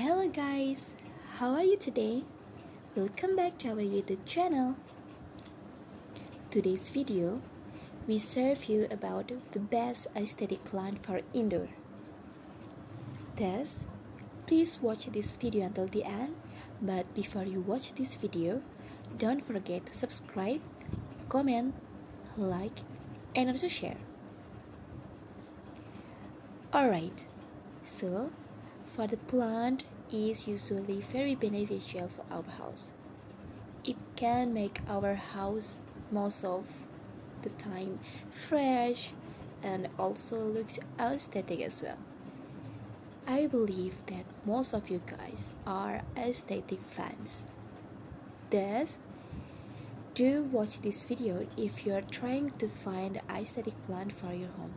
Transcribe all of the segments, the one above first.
Hello guys, how are you today? Welcome back to our YouTube channel. Today's video, we serve you about the best aesthetic plant for indoor. Thus, please watch this video until the end. But before you watch this video, don't forget to subscribe, comment, like, and also share. Alright, so for the plant is usually very beneficial for our house. It can make our house most of the time fresh and also looks aesthetic as well. I believe that most of you guys are aesthetic fans. Thus, do watch this video if you are trying to find an aesthetic plant for your home.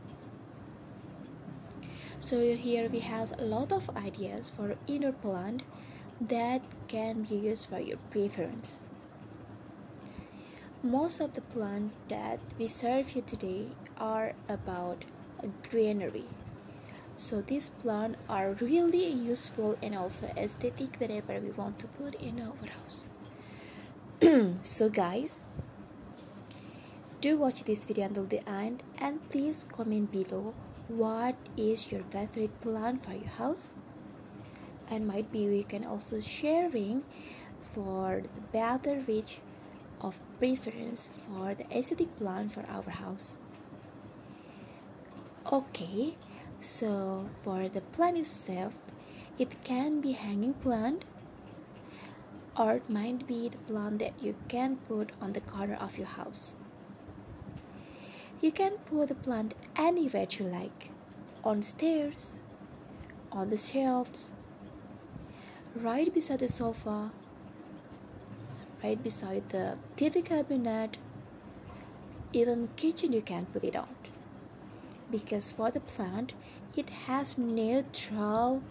So here we have a lot of ideas for indoor plant that can be used for your preference. Most of the plants that we serve here today are about greenery. So these plants are really useful and also aesthetic wherever we want to put in our house. so guys, do watch this video until the end and please comment below what is your favorite plant for your house. And might be we can also sharing for the better reach of preference for the aesthetic plant for our house. Okay so for the plant itself it can be hanging plant or it might be the plant that you can put on the corner of your house you can put the plant anywhere you like on stairs, on the shelves, right beside the sofa, right beside the TV cabinet, even kitchen you can put it on. Because for the plant, it has neutral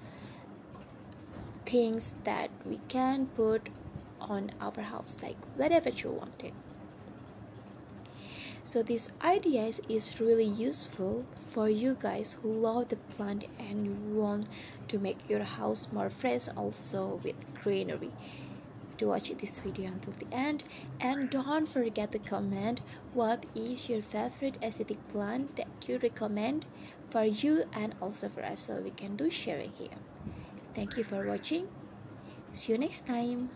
things that we can put on our house, like whatever you want it so this ideas is really useful for you guys who love the plant and you want to make your house more fresh also with greenery. To watch this video until the end. And don't forget to comment what is your favorite aesthetic plant that you recommend for you and also for us so we can do sharing here. Thank you for watching. See you next time